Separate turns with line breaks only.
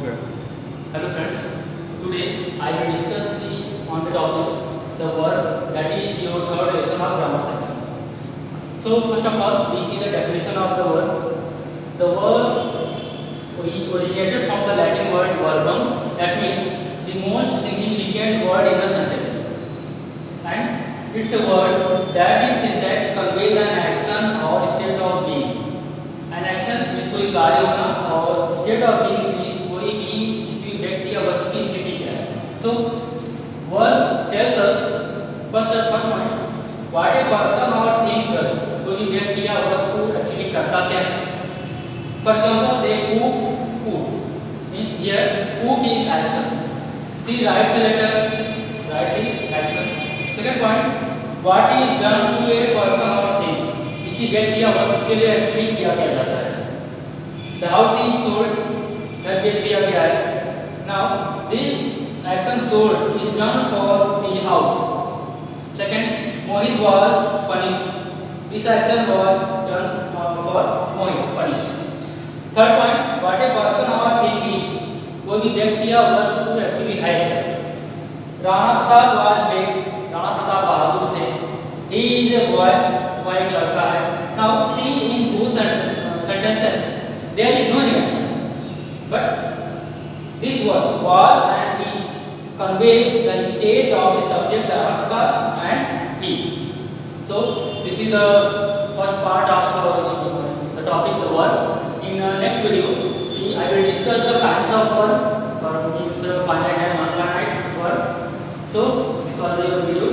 Okay.
Hello friends, today I will discuss the on the topic the word that is your third lesson of grammar section. So first of all, we see the definition of the word. The word is originated from the Latin word verbum, that means the most significant word in the sentence, and it's a word that in syntax conveys an action or state of being. An action means कोई कार्य होना और state of being means कोई भी किसी व्यक्ति या वस्तु की स्थिति क्या है so word tells us first first point what a person or thing does कोई व्यक्ति या वस्तु एक्चुअली करता क्या है they cook food means here cook is action she writes a letter writes is action second point what is done to a person or thing किसी व्यक्ति या वस्तु के लिए एक्चुअली किया क्या जाता है The house is sold. घर बेच दिया गया है. Now this action sold is done for the house. Second, Mohit was punished. This action was done uh, for Mohit punished. Third point, what a person or fish is. कोई भी व्यक्ति या वस्तु एक्चुअली है राणा प्रताप was big. राणा प्रताप बहादुर थे. He is a boy. वह एक लड़का है. Now see in two sentences. there is no reaction but this word was and is conveys the state of the subject T. So this is the first part of uh, the topic the work. In uh, next video, I will discuss the kinds of work, uh, or means uh, finite and unfinite work. So this was the video.